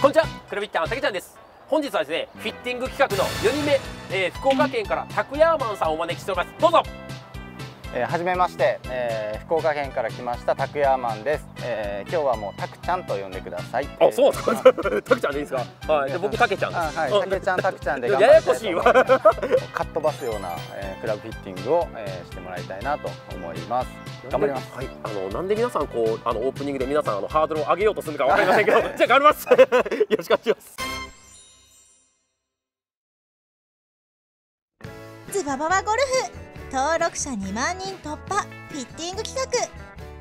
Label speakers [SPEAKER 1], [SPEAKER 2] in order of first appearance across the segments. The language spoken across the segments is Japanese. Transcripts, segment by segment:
[SPEAKER 1] こんにちはクラビッターのたけちゃんです。本日はですねフィッティング企画の4人目、えー、福岡県からタクヤーマンさんをお招きしております。どうぞ。
[SPEAKER 2] えー、はじめまして、えー、福岡県から来ましたタクヤーマンです、えー、今日はもうタクちゃんと呼んでください
[SPEAKER 1] あ、そうですか？たけちゃんでいいですか？はい、で、僕たけちゃんです。
[SPEAKER 2] あはい、タケちゃんタクちゃんで
[SPEAKER 1] ややこしいわ。
[SPEAKER 2] カットバスような、えー、クラブフィッティングを、えー、してもらいたいなと思います頑張ります
[SPEAKER 1] はい、あの、なんで皆さん、こう、あの、オープニングで皆さん、あの、ハードルを上げようとするのか わかりませんけど。じゃあ、頑張ります。よろしくお願いします。
[SPEAKER 3] ズバババゴルフ登録者2万人突破フィッティング企画。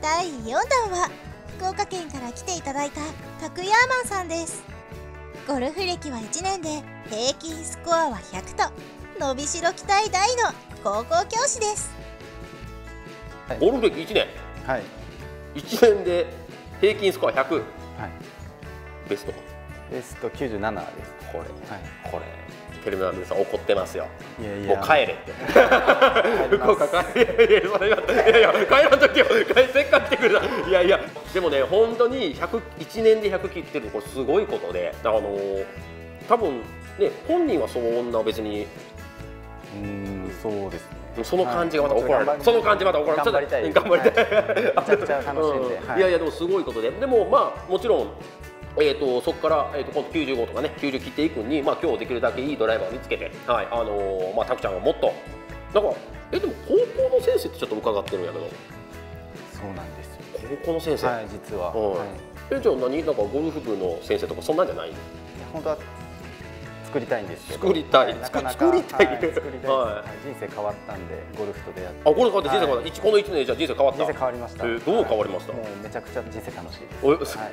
[SPEAKER 3] 第4弾は福岡県から来ていただいたタクヤーマンさんです。ゴルフ歴は1年で平均スコアは100と伸びしろ期待大の高校教師です。
[SPEAKER 1] ゴルフ歴1年。
[SPEAKER 2] はい。
[SPEAKER 1] 1年で平均スコア100。
[SPEAKER 2] はい。
[SPEAKER 1] ベスト。
[SPEAKER 2] ベスト97です。
[SPEAKER 1] これ、
[SPEAKER 2] はい。
[SPEAKER 1] これ。テレビの皆さん怒ってますよ。
[SPEAKER 2] いやいや。
[SPEAKER 1] もう帰れって。福岡帰れ。いやいやいや帰らんときよ。帰せっかく来てくれた。いやいやでもね本当に100 1年で100切ってるこれすごいことで、あのー多分ね本人はそんな別に。
[SPEAKER 2] うーんそうですね。
[SPEAKER 1] その感じがまた怒られる、
[SPEAKER 2] はい。
[SPEAKER 1] その感じまた怒られる。
[SPEAKER 2] 頑張りたい。
[SPEAKER 1] 頑張りたい、
[SPEAKER 2] はい。めちゃくちゃ楽しんで。
[SPEAKER 1] うん。
[SPEAKER 2] はい
[SPEAKER 1] いやいやでもすごいことで。でもまあもちろんえー、とそこから、えー、と今度95とかね90切っていくに、まあ、今日できるだけいいドライバーを見つけて、はいあのーまあ、タクちゃんがもっと。だからえでも高校の先生ってちょっと伺ってるんやけど。
[SPEAKER 2] そうなんですよ。
[SPEAKER 1] 高校の先生、
[SPEAKER 2] はい実は、
[SPEAKER 1] うん
[SPEAKER 2] はい、
[SPEAKER 1] えじゃあ何？なんかゴルフ部の先生とかそんなんじゃない？
[SPEAKER 2] 本当は作りたいんですけど。
[SPEAKER 1] 作りたい？
[SPEAKER 2] はなかなか
[SPEAKER 1] 作りたい？
[SPEAKER 2] は作りたい。
[SPEAKER 1] はい。
[SPEAKER 2] はい人生変わったんでゴルフと出会って。
[SPEAKER 1] あこれ変わって人生変わった、
[SPEAKER 2] はい。
[SPEAKER 1] 一この1年でじゃあ人生変わった？
[SPEAKER 2] 人生変わりました、
[SPEAKER 1] えーどう変わりました？
[SPEAKER 2] もうめちゃくちゃ人生楽しいですはい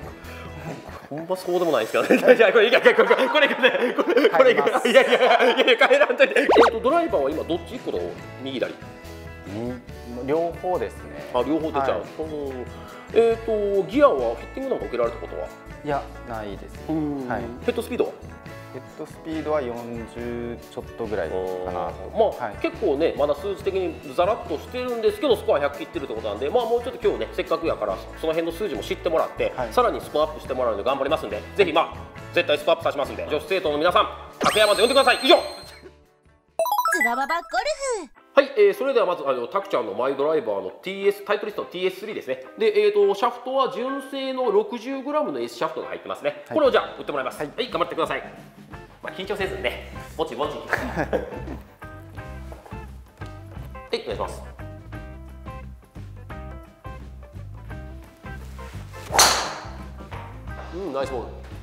[SPEAKER 1] 本場そうでもないですけどね。じゃあこれいいやこれこれこれこれこれいやいやいやいや帰らんといて。えっとドライバーは今どっち行くの？右左。
[SPEAKER 2] に両方ですね
[SPEAKER 1] あ両方出ちゃう。
[SPEAKER 2] はい
[SPEAKER 1] えっとギアはフィッティングなんか受けられたことは？
[SPEAKER 2] いやないです
[SPEAKER 1] うん
[SPEAKER 2] はい
[SPEAKER 1] ヘッドスピードは？
[SPEAKER 2] ヘッドスピードは40ちょっとぐらいかな。と
[SPEAKER 1] まあ、
[SPEAKER 2] はい、
[SPEAKER 1] 結構ねまだ数字的にざらっとしてるんですけどスコア100切ってるってことなんでまあもうちょっと今日ねせっかくやからその辺の数字も知ってもらって、
[SPEAKER 2] はい。
[SPEAKER 1] さらにスコアアップしてもらうので頑張りますんでぜひまあ絶対スコアアップさせますんで女子生徒の皆さん竹山と呼んでください。以上。
[SPEAKER 3] ズバババゴルフ
[SPEAKER 1] はい、えー、それではまずあのタクちゃんのマイドライバーの TS タイプリストの TS3 ですね。で、えー、とシャフトは純正の 60g の S シャフトが入ってますね、これをじゃあ売ってもらいます。は
[SPEAKER 2] はいい、
[SPEAKER 1] 頑張ってください、まあ、緊張せずにねぼちぼち。はいお願いします。うんナイスボール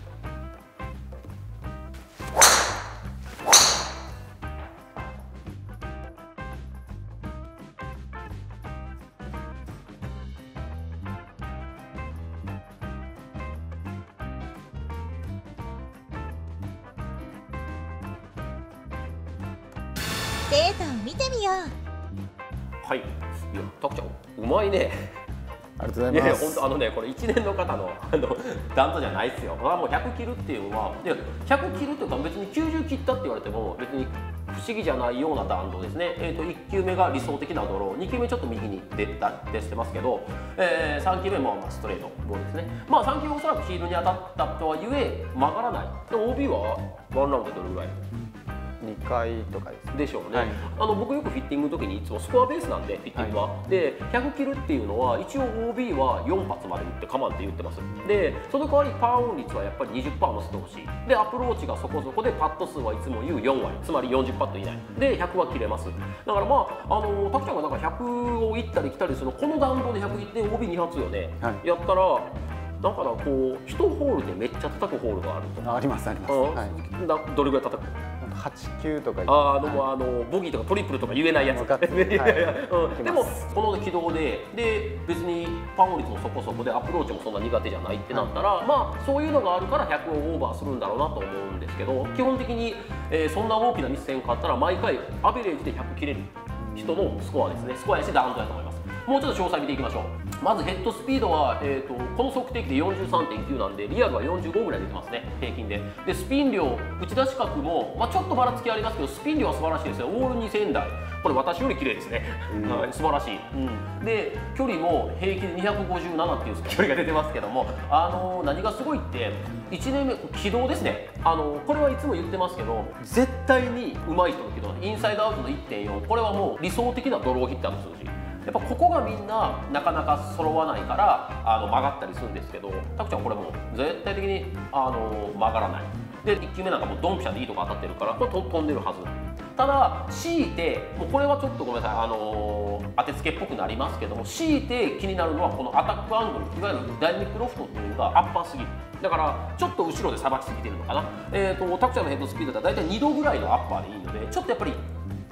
[SPEAKER 3] ータを見てみよう
[SPEAKER 1] はいいやタクちゃんうまいね
[SPEAKER 2] ありがとうご
[SPEAKER 1] いやいや
[SPEAKER 2] ざいます
[SPEAKER 1] 本当あのねこれ1年の方のあの 段差じゃないですよ。これはもう100切るっていうのはいや100切るっていうか別に90切ったって言われても別に不思議じゃないような弾道ですね。えっ、と1球目が理想的なドロー、2球目ちょっと右に出た出してますけど、えー、3球目もまあストレートボールですね。まあ3球おそらくヒールに当たったとはいえ曲がらない。で OB はワンラウンドでどれぐらい？
[SPEAKER 2] 2回とかですね。
[SPEAKER 1] でしょうね、
[SPEAKER 2] はい。
[SPEAKER 1] あの僕よくフィッティングの時にいつもスコアベースなんでフィッティングは、で100切るっていうのは一応 OB は4発まで打って我慢って言ってます。でその代わりパーオン率はやっぱり20%乗せてほしい。でアプローチがそこそこでパット数はいつも言う4割。つまり40パット以内。で100は切れます。だからまああのタクちゃんがなんか100を行ったり来たりするのこの弾道で100いって OB2 発よね、
[SPEAKER 2] はい。
[SPEAKER 1] やったらなんかなこう1ホールでめっちゃ叩くホールがあると。
[SPEAKER 2] あありますあります、
[SPEAKER 1] うん。
[SPEAKER 2] はい、
[SPEAKER 1] などれぐらい叩く？
[SPEAKER 2] 8球とか
[SPEAKER 1] あの、
[SPEAKER 2] はい
[SPEAKER 1] あのボギーとかトリプルとか言えないやつ。
[SPEAKER 2] はい。
[SPEAKER 1] うん、でもこの軌道でで別にパンオ率もそこそこでアプローチもそんな苦手じゃないってなったら、まあそういうのがあるから100をオーバーするんだろうなと思うんですけど基本的に、えーそんな大きなミスせんかったら毎回アベレージで100切れる人のスコアですね。スコアやしダウントやと思いますもうちょっと詳細見ていきましょう。まずヘッドスピードは、えーと、この測定器で43.9なんでリアルは45ぐらい出てますね平均で。でスピン量打ち出し角も、まあ、ちょっとばらつきありますけどスピン量は素晴らしいですよ。オール2000台。これ私より綺麗ですね、はい、素晴らしい、うん、で距離も平気で257っていう距離が出てますけどもあの何がすごいって1年目軌道ですね。あのこれはいつも言ってますけど絶対に上手い人の軌道インサイドアウトの1.4これはもう理想的なドローヒッターの数字やっぱここがみんななかなか揃わないからあの曲がったりするんですけどタクちゃんこれもう絶対的にあの曲がらない。で1球目なんかもうドンピシャでいいとこ当たってるからこれ飛んでるはず。ただ強いてもうこれはちょっとごめんなさい、あのー、当てつけっぽくなりますけども強いて気になるのはこのアタックアングルいわゆるダイナミックロフトっていうのがアッパーすぎる。だからちょっと後ろでさばきすぎてるのかな、えーと、タクちゃんのヘッドスピードだったら大体2度ぐらいのアッパーでいいのでちょっとやっぱり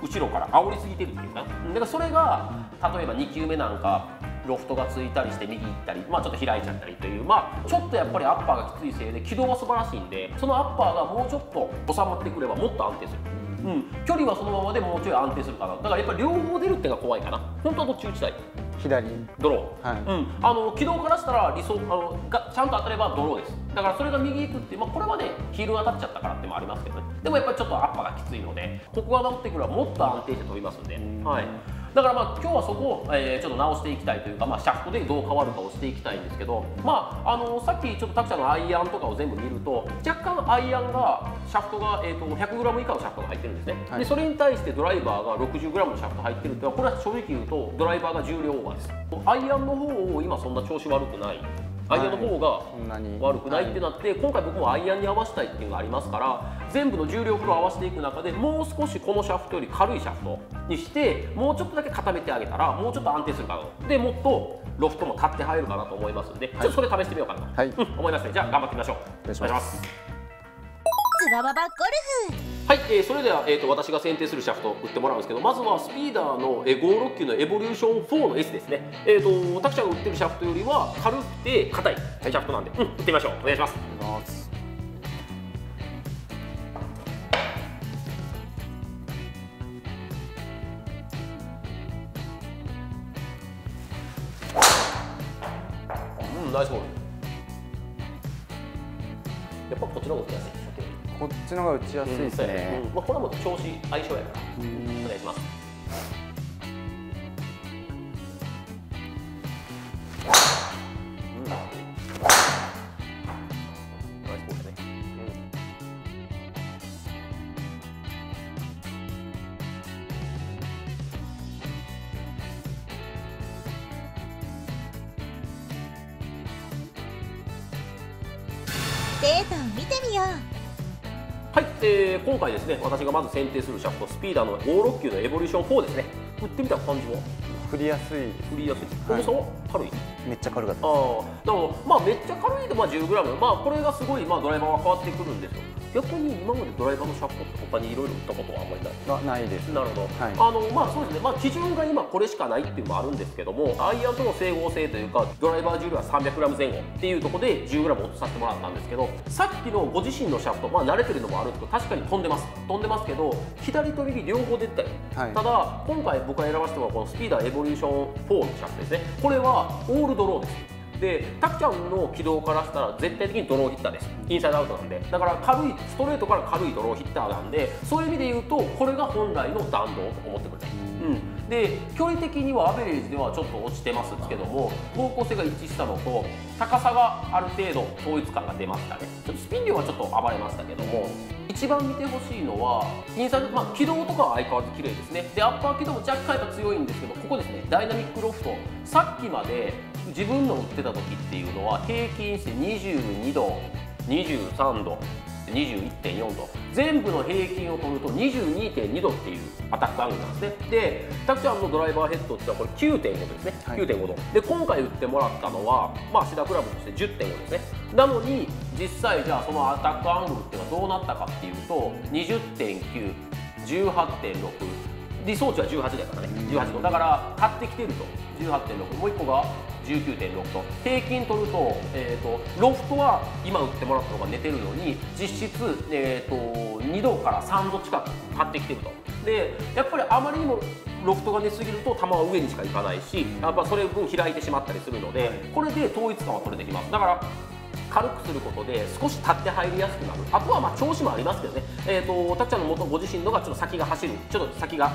[SPEAKER 1] 後ろから煽りすぎてるっていうか。だからそれが例えば2球目なんかロフトがついたりして右行ったり、まあ、ちょっと開いちゃったりという、まあ、ちょっとやっぱりアッパーがきついせいで軌道は素晴らしいんでそのアッパーがもうちょっと収まってくればもっと安定する。うん、距離はそのままでもうちょい安定するかな。だからやっぱり両方出るっていうのが怖いかな。本当はどっち打ちたい？
[SPEAKER 2] 左。
[SPEAKER 1] ドロー、はい、うん、あの軌道からしたら理想あのがちゃんと当たればドローです。だからそれが右行くってまあ、これはねヒールが当たっちゃったからってもありますけどね。でもやっぱりちょっとアッパーがきついのでここが治ってくればもっと安定して飛びますんで、はいだからまあ今日はそこを、えー、ちょっと直していきたいというか、まあ、シャフトでどう変わるかをしていきたいんですけど、まあ、あのさっきちょっとタクちゃんのアイアンとかを全部見ると若干アイアンがシャフトが、えーと、100g 以下のシャフトが入ってるんですね、はい、でそれに対してドライバーが 60g のシャフト入ってるってこれは正直言うとドライバーが重量オーバーです。アイアンの方を今そんな調子悪くないアイアンの方が悪くないってなって、今回僕もアイアンに合わせたいっていうのがありますから全部の重量フロー合わせていく中でもう少しこのシャフトより軽いシャフトにしてもうちょっとだけ固めてあげたらもうちょっと安定するかなでもっとロフトも立って入るかなと思いますんで、ちょっとそれ試してみようかなと、はい。うん、思いますね。じゃあ頑張ってみましょう。
[SPEAKER 2] お願いします
[SPEAKER 3] バババゴル
[SPEAKER 1] フはい、えー、それでは、えーと、私が選定するシャフトを打ってもらうんですけどまずはスピーダーの、えー、569のエボリューション4の S ですね。えっ、ー、とタクちゃんが打ってるシャフトよりは軽くて硬いシャフトなんで、うん、打ってみましょう。お願いします。ちやすい
[SPEAKER 2] ですね、
[SPEAKER 1] うん。まあ、これはもう調子相性やから。お願いします。
[SPEAKER 3] データを見てみよう。
[SPEAKER 1] はい、えー、今回ですね私がまず選定するシャフトスピーダーの569のエボリューション4ですね。振ってみた感じは？
[SPEAKER 2] 振りやすい
[SPEAKER 1] 振りやすい。重さは軽い
[SPEAKER 2] めっちゃ軽かった。
[SPEAKER 1] ですあもまあめっちゃ軽いでまあ 10g まあこれがすごいまあドライバーは変わってくるんですよ逆に今までドライバーのシャフトって他にいろいろ売ったことはあんまりない？
[SPEAKER 2] ないです。
[SPEAKER 1] なるほど、はい、あのまあそうですね。まあ基準が今これしかないっていうのもあるんですけどもアイアンとの整合性というかドライバー重量は 300g 前後っていうところで 10g 落とさせてもらったんですけどさっきのご自身のシャフトまあ慣れてるのもあるんですけど確かに飛んでます。飛んでますけど左と右両方出てたよ、はい、ただ今回僕が選ばせてもらうこのスピーダーエボリューション4のシャフトですね。これはオールドローですでタクちゃんの軌道からしたら絶対的にドローヒッターです。インサイドアウトなんで。だから軽いストレートから軽いドローヒッターなんでそういう意味で言うとこれが本来の弾道と思ってくれうん、で距離的にはアベレージではちょっと落ちてますけども方向性が一致したのと高さがある程度統一感が出ましたね。ちょっとスピン量はちょっと暴れましたけども一番見てほしいのはインサイド、まあ、軌道とかは相変わらず綺麗ですね。でアッパー軌道も若干やっぱ強いんですけどここですねダイナミックロフト。さっきまで自分の打ってた時っていうのは平均して22度23度21.4度。全部の平均を取ると22.2度っていうアタックアングルなんですね。でタクちゃんのドライバーヘッドっていうのはこれ9.5度ですね、はい、9.5度。で今回打ってもらったのはまあシダクラブとして10.5ですね。なのに実際じゃあそのアタックアングルっていうのはどうなったかっていうと20.9 18.6理想値は18だからね。18度。だから買ってきてると。18.6もう1個が19.6と。平均取ると,、えーと、ロフトは今売ってもらったのが寝てるのに実質、えーと、2度から3度近く買ってきてると。でやっぱりあまりにもロフトが出すぎると球は上にしか行かないし、やっぱそれ分開いてしまったりするので、これで統一感は取れてきます。だから軽くすることで少し立って入りやすくなる。あとはまあ調子もありますけどね、えーと、たっちゃんの元ご自身のがちょっと先が走る。ちょっと先が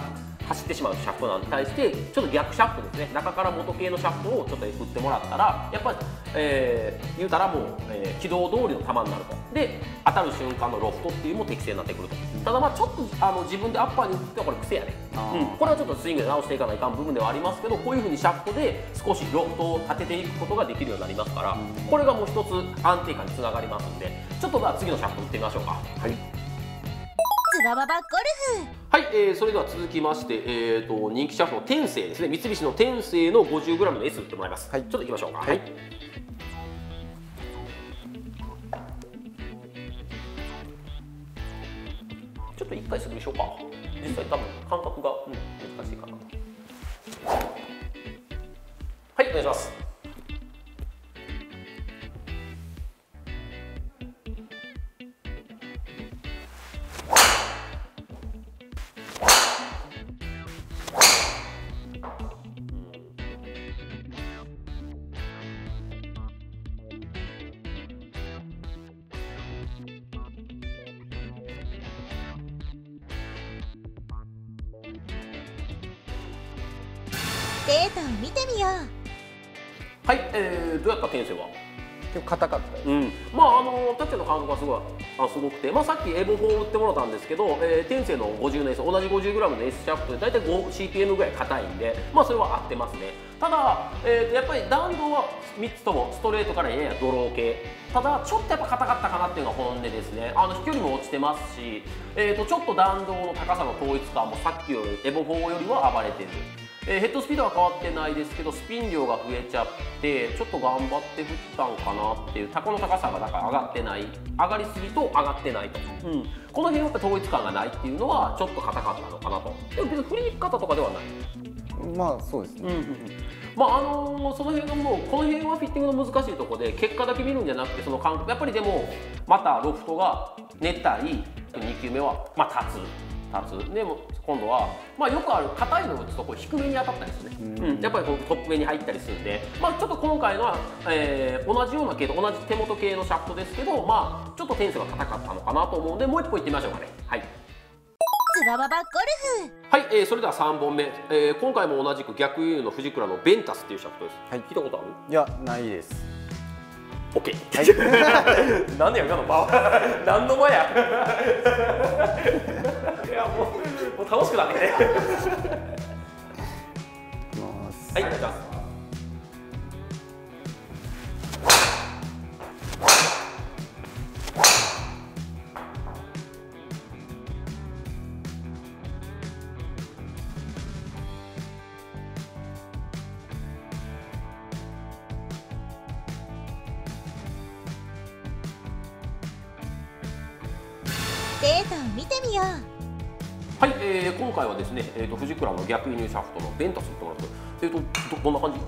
[SPEAKER 1] 走ってしまうシャフトに対してちょっと逆シャフトですね。中から元系のシャフトをちょっと振ってもらったらやっぱり、えー、言うたらもう、えー、軌道通りの球になると。で当たる瞬間のロフトっていうのも適正になってくると。ただまあちょっとあの自分でアッパーに打ってはこれ癖やね、うん、これはちょっとスイングで直していかないかん部分ではありますけどこういうふうにシャフトで少しロフトを立てていくことができるようになりますから、これがもう一つ安定感につながりますんでちょっとまあ次のシャフト打ってみましょうか。はい
[SPEAKER 3] つばばばゴル
[SPEAKER 1] フ。はい、えー、それでは続きまして、えーと、人気シャフトの天性ですね。三菱の天性の 50g の S 打ってもらいます、はい、ちょっといきましょうか。はい、ちょっと一回素振りしようか。実際多分感覚が、うん、難しいかな。はいお願いしますまああのタッチの感覚がすごいあすごくて、まあ、さっきエボ4を打ってもらったんですけど、えー、天性の50の S 同じ 50g の S シャフトで大体 5cpm ぐらい硬いんでまあそれは合ってますね。ただ、えー、やっぱり弾道は3つともストレートからややドロー系。ただちょっとやっぱ硬かったかなっていうのが本音ですね。あの飛距離も落ちてますし、えーと、とちょっと弾道の高さの統一感もさっきよりエボ4よりは暴れてる。えー、ヘッドスピードは変わってないですけどスピン量が増えちゃってちょっと頑張って振ったんかなっていうタコの高さがだから上がってない。上がりすぎと上がってないと、うん、この辺は統一感がないっていうのはちょっと硬かったのかなと。でも別に振りにくかったとかではない。
[SPEAKER 2] まあそうですね、うんうんうん。
[SPEAKER 1] まああのー、その辺がもうこの辺はフィッティングの難しいところで結果だけ見るんじゃなくてその感覚やっぱりでもまたロフトが寝たり2球目はまあ立つ立つでも今度は、まあ、よくある硬いのを打つとこう低めに当たったりするね、うん、やっぱりこうトップ目に入ったりするんで、まあ、ちょっと今回のは、えー、同じような系統同じ手元系のシャフトですけど、まあ、ちょっと点数が硬かったのかなと思うんでもう一歩いってみましょうかね。はい。
[SPEAKER 3] つばばばゴル
[SPEAKER 1] フ。はい、えー、それでは3本目、えー、今回も同じく逆輸入の藤倉のベンタスっていうシャフトです、はい、聞いたことある？
[SPEAKER 2] いやないです
[SPEAKER 1] オッケー、はい、何年や今の場。何の間や。やもうもう楽しくなってきてはいお願いします
[SPEAKER 3] データを見てみよう。
[SPEAKER 1] はい、えー、今回はですね、えーと、藤倉の逆輸入シャフトのベンタスってもらってえーとどどんな感じ？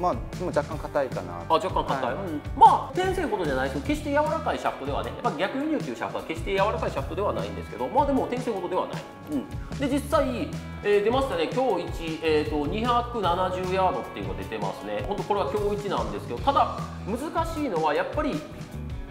[SPEAKER 2] まあでも若干硬いかな。
[SPEAKER 1] あ若干硬い、はい、うん、まあ天性ほどじゃないです。けど決して柔らかいシャフトではねやっぱ逆輸入というシャフトは決して柔らかいシャフトではないんですけどまあでも天性ほどではない、うん、で実際、えー、出ましたね。今日1、えーと、270ヤードっていうのが出てますね。本当これは今日1なんですけどただ難しいのはやっぱり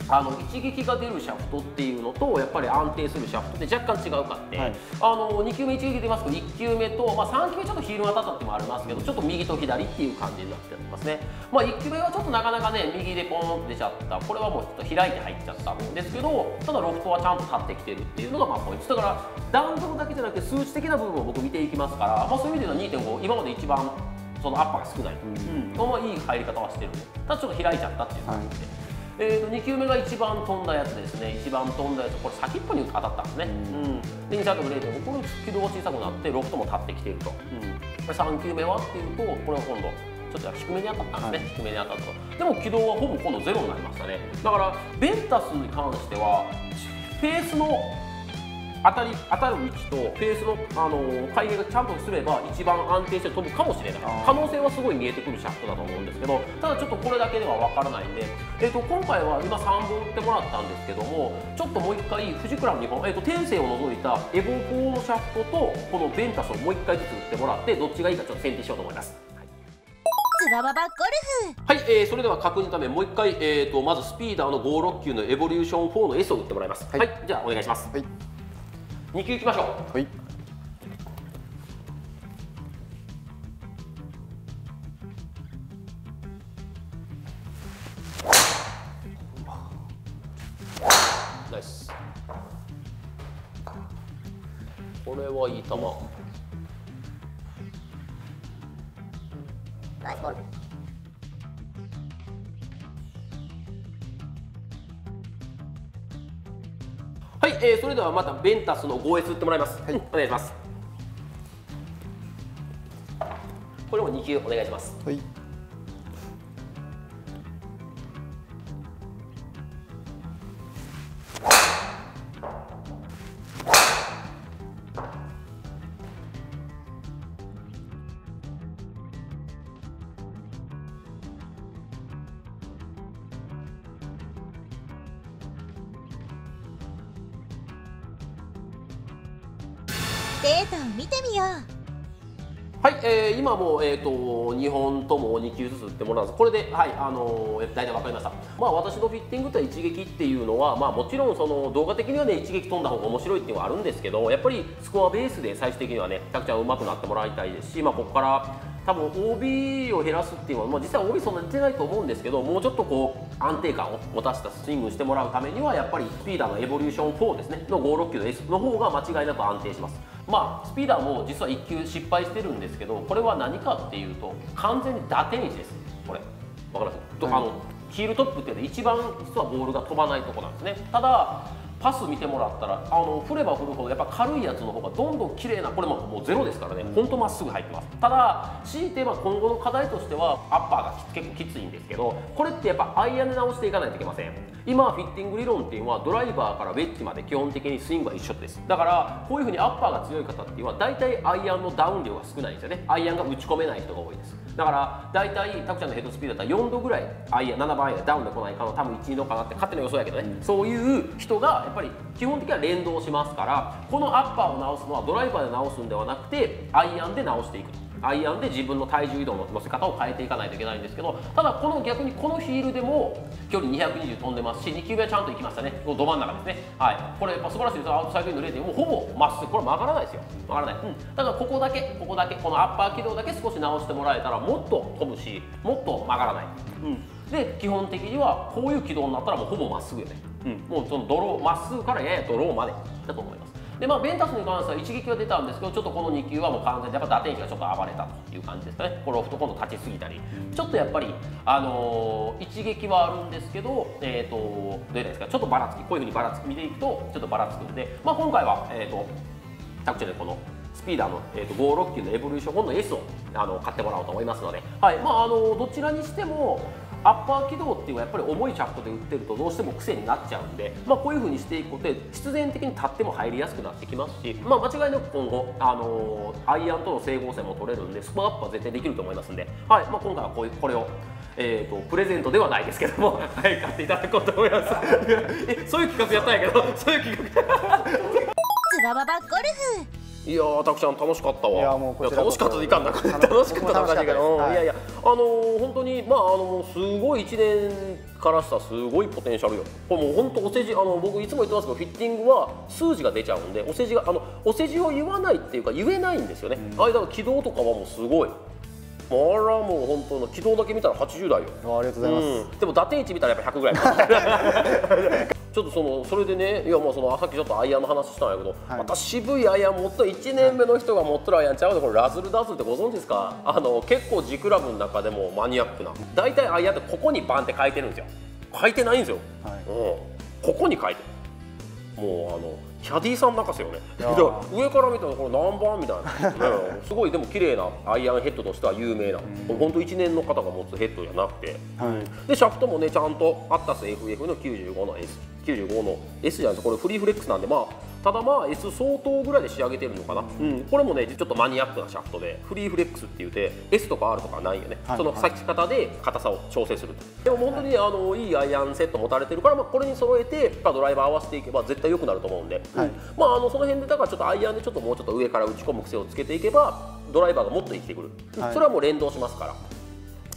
[SPEAKER 1] あの一撃が出るシャフトっていうのとやっぱり安定するシャフトって若干違うかって、はい、あの2球目一撃出ますけど1球目と、まあ、3球目ちょっとヒールが当たったってもありますけどちょっと右と左っていう感じになってますね、まあ、1球目はちょっとなかなかね右でポンって出ちゃった。これはもうちょっと開いて入っちゃったんですけどただロフトはちゃんと立ってきてるっていうのがまあポイント。だから弾道だけじゃなくて数値的な部分を僕見ていきますから、まあ、そういう意味では2.5今まで一番そのアッパーが少ないと、うん。まあ、いい入り方はしてるんでただちょっと開いちゃったっていう感じで。はいえーと、2球目が一番飛んだやつですね。一番飛んだやつこれ先っぽに当たったんですね、うん、で2サークル0.5これ軌道が小さくなってロフトも立ってきていると、うん、3球目はっていうとこれは今度ちょっと低めに当たったんですね、はい、低めに当たったと。でも軌道はほぼ今度ゼロになりましたね。だからベンタスに関してはフェースの当たり当たる位置とフェースの、あのー開閉がちゃんとすれば一番安定して飛ぶかもしれない。可能性はすごい見えてくるシャフトだと思うんですけどただちょっとこれだけでは分からないんで、えー、と今回は今3本打ってもらったんですけどもちょっともう一回藤倉の2本、えー、と天性を除いたエボ4のシャフトとこのベンタスをもう一回ずつ打ってもらってどっちがいいかちょっと選定しようと思います。
[SPEAKER 3] つばばばゴルフ。
[SPEAKER 1] はい、えー、それでは確認のためもう一回、えー、とまずスピーダーの569のエボリューション4の S を打ってもらいます。は、
[SPEAKER 2] はいい
[SPEAKER 1] じゃあお願いします。
[SPEAKER 2] はい
[SPEAKER 1] 2球いきましょう。
[SPEAKER 2] はい
[SPEAKER 1] ナイス。これはいい球。
[SPEAKER 3] ナイスボール
[SPEAKER 1] い、えー、それではまたベンタスの 5S 打ってもらいます。
[SPEAKER 2] はい
[SPEAKER 1] うんお願いします。これも2球お願いします。
[SPEAKER 2] はい
[SPEAKER 3] データを見てみよう。
[SPEAKER 1] はい、えー、今も、えー、と2本とも2球ずつ打ってもらうんですこれで、はいあのー、大体分かりました、まあ、私のフィッティングと一撃っていうのは、まあ、もちろんその動画的にはね一撃飛んだ方が面白いっていうのはあるんですけどやっぱりスコアベースで最終的にはねたくちゃん上手くなってもらいたいですし、まあ、ここから多分 OB を減らすっていうのは、まあ、実際 OB そんなに出ないと思うんですけどもうちょっとこう安定感を持たせたスイングしてもらうためにはやっぱりスピーダーのエボリューション4ですねの569の S の方が間違いなく安定します。まあスピーダーも実は1球失敗してるんですけどこれは何かっていうと完全に打点位置です。これ。わかります、と
[SPEAKER 2] はい。
[SPEAKER 1] あのヒールトップっていうのは一番実はボールが飛ばないとこなんですね。ただパス見てもらったらあの振れば振るほどやっぱ軽いやつの方がどんどん綺麗なこれももうゼロですからね。本当まっすぐ入ってます。ただ強いてまあ今後の課題としてはアッパーが結構きついんですけどこれってやっぱアイアンで直していかないといけません。今フィッティング理論っていうのはドライバーからウェッジまで基本的にスイングは一緒です。だからこういうふうにアッパーが強い方っていうのは大体アイアンのダウン量が少ないんですよね。アイアンが打ち込めない人が多いですだから大体タクちゃんのヘッドスピードだったら4度ぐらいアイアン7番アイアンダウンで来ないかな多分12度かなって勝手な予想やけどね、そういう人がやっぱり基本的には連動しますからこのアッパーを直すのはドライバーで直すんではなくてアイアンで直していくとアイアンで自分の体重移動の乗せ方を変えていかないといけないんですけどただこの逆にこのヒールでも距離220飛んでますし2球目はちゃんと行きましたね。ど真ん中ですね。はい。これやっぱ素晴らしいですアウトサイドインの0.4もうほぼまっすぐ。これ曲がらないですよ。曲がらない、うん、ただここだけここだけこのアッパー軌道だけ少し直してもらえたらもっと飛ぶしもっと曲がらない、うん、で基本的にはこういう軌道になったらもうほぼまっすぐよね、うん、もうそのドローまっすぐからややドローまでだと思います。でまあ、ベンタスに関しては一撃は出たんですけどちょっとこの2球はもう完全にやっぱ打点位がちょっと暴れたという感じですかね。これロフト今度立ちすぎたり。ちょっとやっぱり、あのー一撃はあるんですけど、えー、とどうですか？ちょっとばらつきこういうふうにばらつき見ていくとちょっとばらつくんで、まあ、今回は、えー、とタクチャでこのスピーダーの、えー、と569のエボリューション1の S をあの買ってもらおうと思いますので、はい。まあ、あのどちらにしてもアッパー軌道っていうのはやっぱり重いシャフトで打ってるとどうしても癖になっちゃうんで、まあ、こういう風にしていくことで必然的に立っても入りやすくなってきますし、まあ、間違いなく今後、あのーアイアンとの整合性も取れるんでスコアアップは絶対できると思いますんで、はいまあ、今回はこういうこれを。えー、とプレゼントではないですけども、はい、買っていただこうと思います そういう企画やったんやけどそういう企画
[SPEAKER 3] つばばばゴルフ
[SPEAKER 1] いやー、たくちゃん楽しかったわ。
[SPEAKER 2] いやもうこち
[SPEAKER 1] 楽しかったでいかんな。楽しかった
[SPEAKER 2] 楽しかった
[SPEAKER 1] 楽しかった
[SPEAKER 2] ですはい
[SPEAKER 1] やいや、あのー本当にまああのすごい一年からしたらすごいポテンシャルよ。これもう本当お世辞あの僕いつも言ってますけどフィッティングは数字が出ちゃうんでお世辞があのお世辞を言わないっていうか言えないんですよね。あれだから軌道とかはもうすごい。あらもう本当の軌道だけ見たら80代よ。
[SPEAKER 2] あありがとうございます、
[SPEAKER 1] うん、でも打点位置見たらやっぱ100ぐらい ちょっとそのそれでねいやもうそのさっきちょっとアイアンの話したんやけど、
[SPEAKER 2] はい。
[SPEAKER 1] また渋いアイアン持った1年目の人が持ってるアイアンちゃうでこれラズルダズルってご存知ですか？あの結構 G クラブの中でもマニアックな。大体アイアンってここにバンって書いてるんですよ。書いてないんですよ、
[SPEAKER 2] はい。
[SPEAKER 1] うん、ここに書いてる。もうあのキャディーさん泣かせよね。上から見たらこれ何番みたいな、ねすごいでも綺麗なアイアンヘッドとしては有名な、本当1年の方が持つヘッドじゃなくて、
[SPEAKER 2] はい。
[SPEAKER 1] でシャフトもねちゃんとアッタス FF の95の S 95の S じゃないですこれフリーフレックスなんでまあただまあ S 相当ぐらいで仕上げてるのかな、うん。これもねちょっとマニアックなシャフトでフリーフレックスって言って S とか R とかないよね、
[SPEAKER 2] はい。
[SPEAKER 1] その咲き方で硬さを調整するでも本当にあのいいアイアンセット持たれてるから、まあ、これに揃えてまあドライバー合わせていけば絶対良くなると思うんで、
[SPEAKER 2] はい。
[SPEAKER 1] うんまああのその辺でだからちょっとアイアンでちょっともうちょっと上から打ち込む癖をつけていけばドライバーがもっと生きてくる、
[SPEAKER 2] はい。
[SPEAKER 1] それはもう連動しますから。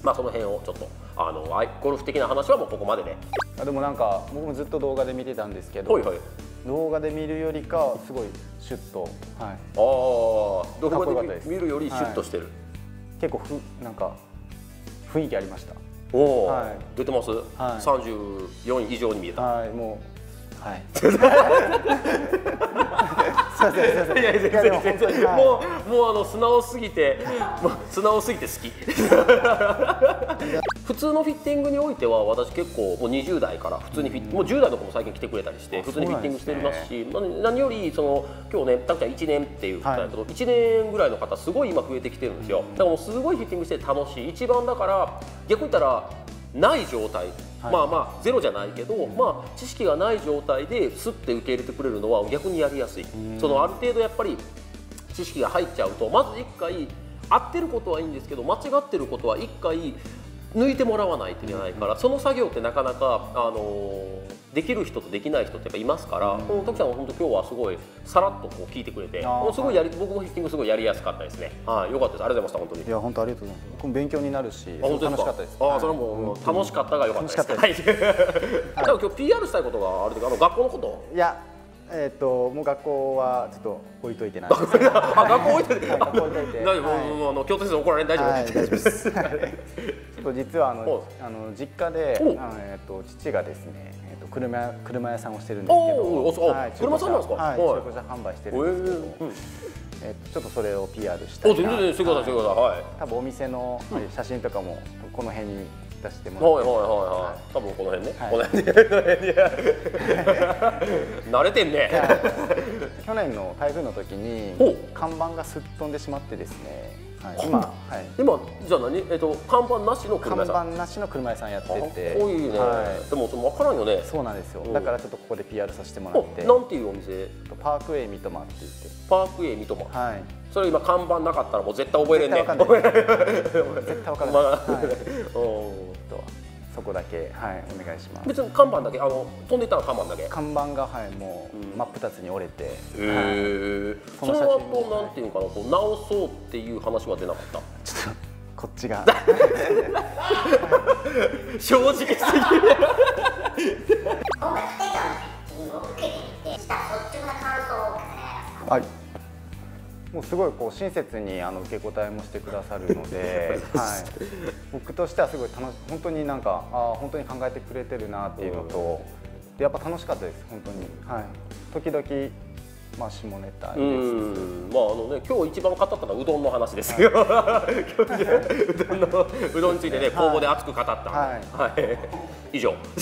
[SPEAKER 1] まあその辺をちょっとあのアイゴルフ的な話はもうここまでで、
[SPEAKER 2] あでもなんか僕もずっと動画で見てたんですけど、
[SPEAKER 1] はいはい、
[SPEAKER 2] 動画で見るよりかすごいシュッと、はい、
[SPEAKER 1] ああ動画
[SPEAKER 2] で
[SPEAKER 1] 見るよりシュッとしてる、
[SPEAKER 2] 結構ふなんか雰囲気ありました。
[SPEAKER 1] おお、
[SPEAKER 2] はい。
[SPEAKER 1] 出てます、
[SPEAKER 2] はい。
[SPEAKER 1] 34以上に見えた。
[SPEAKER 2] はいもうはい。すい
[SPEAKER 1] やいや
[SPEAKER 2] いやでも
[SPEAKER 1] うもうあの素直すぎて素直すぎて好き。普通のフィッティングにおいては私結構もう20代から普通にフィッもう10代の子も最近来てくれたりして普通にフィッティングしてますし何何よりその今日ねたくちゃん1年っていうことだけど、1年ぐらいの方すごい今増えてきてるんですよ。だからもうすごいフィッティングして楽しい。一番だから逆に言ったらない状態、
[SPEAKER 2] はい。
[SPEAKER 1] まあまあゼロじゃないけど、まあ知識がない状態ですって受け入れてくれるのは逆にやりやすい、そのある程度やっぱり知識が入っちゃうとまず1回合ってることはいいんですけど間違ってることは1回抜いてもらわないといけないから、その作業ってなかなか、あのーできる人とできない人ってやっぱいますから、この時さんは本当今日はすごいさらっとこう聞いてくれてもうすごいやり僕もヒッティングすごいやりやすかったですね。はい。良かったです。ありがとうございました本当に。
[SPEAKER 2] いや本当ありがとうございます。勉強になるし
[SPEAKER 1] 本当
[SPEAKER 2] 楽しかったです。
[SPEAKER 1] あーそれはもう、もう楽しかったが良かったです。
[SPEAKER 2] 楽しかった
[SPEAKER 1] はい。だから今日 PR したいことがあるとあの学校のこと？
[SPEAKER 2] いやえっ、ともう学校はちょっと置いといてな。いです
[SPEAKER 1] あ学校置いといて、
[SPEAKER 2] はい学校置いといて。
[SPEAKER 1] 大丈夫、
[SPEAKER 2] はい。
[SPEAKER 1] もうあの京都先生怒られん大丈夫、
[SPEAKER 2] はい、大丈夫です。ちょっと実はあ
[SPEAKER 1] お
[SPEAKER 2] のあの実家で、えっと父がですね、えっと車屋車屋さんをしてるんですけど、はい
[SPEAKER 1] 車さんなんですか？
[SPEAKER 2] はい、
[SPEAKER 1] はい。
[SPEAKER 2] 中古車販売してるんですけど、
[SPEAKER 1] えー。うん
[SPEAKER 2] えっとちょっとそれを PR した
[SPEAKER 1] お
[SPEAKER 2] いな。
[SPEAKER 1] 全然全然してくださいはい。
[SPEAKER 2] 多分お店の写真とかもこの辺に出しても
[SPEAKER 1] はい
[SPEAKER 2] らって、
[SPEAKER 1] はいはいはい。多分この辺ね。
[SPEAKER 2] はい。
[SPEAKER 1] この辺に。この辺に慣れてんね。
[SPEAKER 2] 去年の台風の時に看板がすっ飛んでしまってですね、はい、今、はい、
[SPEAKER 1] 今じゃあ何？えっと看板なしの
[SPEAKER 2] 看
[SPEAKER 1] 車屋さん。
[SPEAKER 2] 板なしの車屋さんやって
[SPEAKER 1] か
[SPEAKER 2] て、
[SPEAKER 1] っこいいね。
[SPEAKER 2] はい。
[SPEAKER 1] でもその分からんよね。
[SPEAKER 2] そうなんですよ、
[SPEAKER 1] うん。
[SPEAKER 2] だからちょっとここで PR させてもら
[SPEAKER 1] お
[SPEAKER 2] って。
[SPEAKER 1] なんていうお店？
[SPEAKER 2] パークウェイ三笘って言って
[SPEAKER 1] パークウェイ三笘。
[SPEAKER 2] はい。
[SPEAKER 1] それ今看板なかったらもう絶対覚えれんね。
[SPEAKER 2] 絶対わかんない。絶対わからない、
[SPEAKER 1] まあ。
[SPEAKER 2] はい、
[SPEAKER 1] うん
[SPEAKER 2] とそこだけはいお願いします
[SPEAKER 1] 別に看板だけあの飛んでいったら看板だけ。へ
[SPEAKER 2] 看板がはいもう真っ二つに折れて、はい
[SPEAKER 1] え。その
[SPEAKER 2] そ
[SPEAKER 1] なんていうのかなこう直そうっていう話は出なかった？
[SPEAKER 2] ちょっとこっちが
[SPEAKER 1] 正直すぎる。
[SPEAKER 4] 今回立てたのピッチングを受けてみてした率直な感想を重ねられますか
[SPEAKER 2] はいもうすごいこう親切にあの受け答えもしてくださるので、はい、僕としてはすごい楽し本当になんかあー本当に考えてくれてるなっていうのと、でやっぱ楽しかったです本当に、はい、時々まあ下ネタ
[SPEAKER 1] う
[SPEAKER 2] で。す
[SPEAKER 1] ん。まああのね今日一番語ったのはうどんの話ですよ。今日ねうどんのうどんについてね公募で熱く語った。
[SPEAKER 2] はい。
[SPEAKER 1] はい。以上。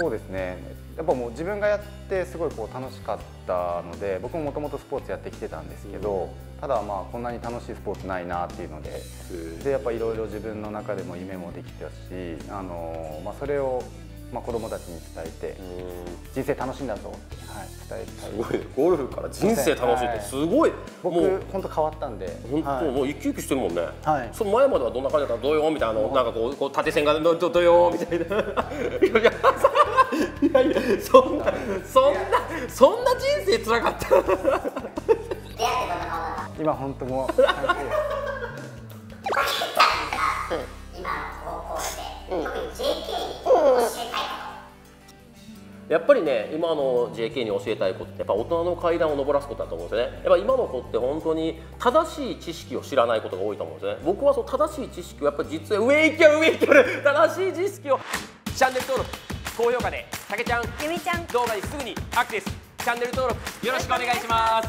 [SPEAKER 2] そうですねやっぱもう自分がやってすごいこう楽しかったので僕ももともとスポーツやってきてたんですけど、ただまあこんなに楽しいスポーツないなっていうのででやっぱいろいろ自分の中でも夢もできたし、あのまあ、それをまあ子供たちに伝えて人生楽しいんだぞって、はい、伝えたい。
[SPEAKER 1] すごいね。ゴルフから人生楽しいってすごい。
[SPEAKER 2] 僕
[SPEAKER 1] もう。
[SPEAKER 2] 本当変わったんで
[SPEAKER 1] 本当、
[SPEAKER 2] はい。
[SPEAKER 1] もう生き生きしてるもんね。
[SPEAKER 2] はい。
[SPEAKER 1] その前まではどんな感じだったの？ドヨーンみたいなのなんかこうこう縦線がどどどよ？みたいな。いや いやいやそんなそんなそんな人生辛かった？
[SPEAKER 2] 今本当もう、
[SPEAKER 1] やっぱりね今の JK に教えたいことってやっぱ大人の階段を上らすことだと思うんですよね。やっぱ今の子って本当に正しい知識を知らないことが多いと思うんですよね。僕はその正しい知識をやっぱり実は上行け上行け正しい知識をチャンネル登録高評価でたけちゃん
[SPEAKER 3] ゆみちゃん
[SPEAKER 1] 動画にすぐにアクセス。チャンネル登録よろしくお願いします。